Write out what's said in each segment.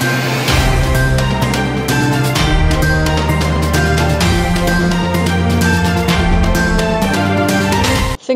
Thank you.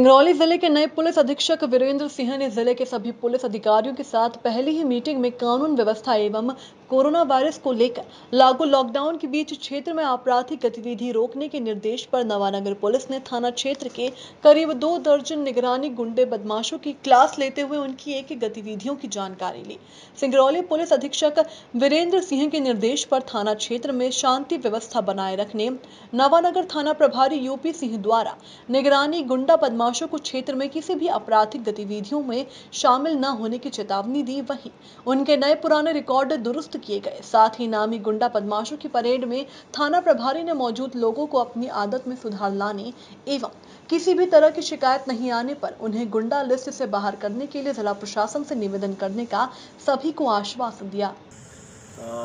Singrauli ज़िले के नए पुलिस अधीक्षक वीरेंद्र सिंह ने ज़िले के सभी पुलिस अधिकारियों के साथ पहली ही मीटिंग में कानून व्यवस्था एवं कोरोना वायरस को लेकर लागू लॉकडाउन के बीच क्षेत्र में आपराधिक गतिविधि रोकने के निर्देश पर नवानगर पुलिस ने थाना क्षेत्र के करीब दो दर्जन निगरानी गुंडे बदमाशों की क्लास लेते हुए उनकी एक एक गतिविधियों की जानकारी ली। सिंगरौली पुलिस अधीक्षक वीरेंद्र सिंह के निर्देश पर थाना क्षेत्र में शांति व्यवस्था बनाए रखने नवानगर थाना प्रभारी यूपी सिंह द्वारा निगरानी गुंडा बदमाशों को क्षेत्र में किसी भी आपराधिक गतिविधियों में शामिल न होने की चेतावनी दी वहीं। उनके नए पुराने रिकॉर्ड दुरुस्त किए गए। साथ ही नामी गुंडा बदमाशों की परेड में थाना प्रभारी ने मौजूद लोगों को अपनी आदत में सुधार लाने एवं किसी भी तरह की शिकायत नहीं आने पर उन्हें गुंडा लिस्ट से बाहर करने के लिए जिला प्रशासन से निवेदन करने का सभी को आश्वासन दिया।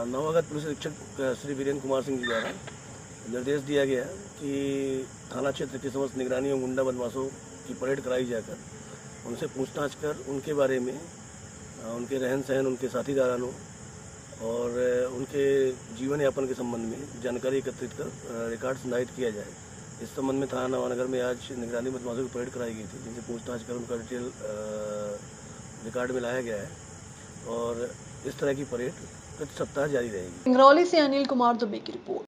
नवागत पुलिस अधीक्षक श्री वीरेंद्र कुमार सिंह जी द्वारा निर्देश दिया गया कि थाना क्षेत्र के समस्त निगरानी एवं गुंडा बदमाशों की परेड कराई जाकर उनसे पूछताछ कर, उनके बारे में उनके रहन सहन, उनके साथीदारानों और उनके जीवन यापन के संबंध में जानकारी एकत्रित कर रिकॉर्ड संधारित किया जाए। इस संबंध में थाना नवानगर में आज निगरानी बदमाशों की परेड कराई गई थी, जिनसे पूछताछ कर उनका डिटेल रिकॉर्ड में लाया गया है और इस तरह की परेड प्रति सप्ताह जारी रहेगी। सिंगरौली से अनिल कुमार दुबे की रिपोर्ट।